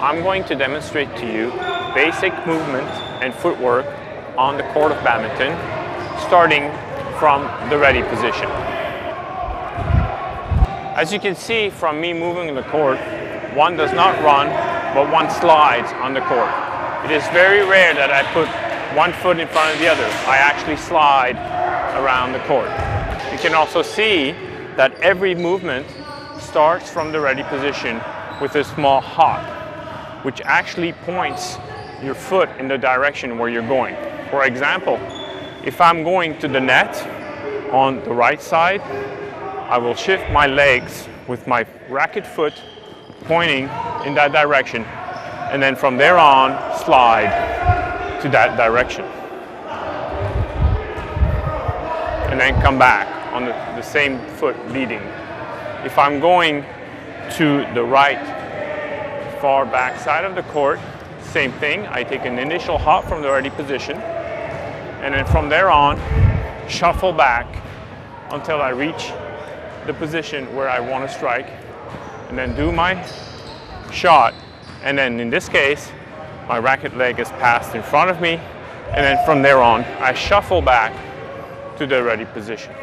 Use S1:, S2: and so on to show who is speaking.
S1: I'm going to demonstrate to you basic movement and footwork on the court of badminton, starting from the ready position. As you can see from me moving in the court, one does not run, but one slides on the court. It is very rare that I put one foot in front of the other. I actually slide around the court. You can also see that every movement starts from the ready position with a small hop, which actually points your foot in the direction where you're going. For example, if I'm going to the net on the right side, I will shift my legs with my racket foot pointing in that direction and then from there on slide to that direction. And then come back on the, the same foot leading. If I'm going to the right far back side of the court, same thing. I take an initial hop from the ready position. And then from there on shuffle back until I reach the position where I want to strike. And then do my shot. And then in this case my racket leg is passed in front of me. And then from there on I shuffle back to the ready position.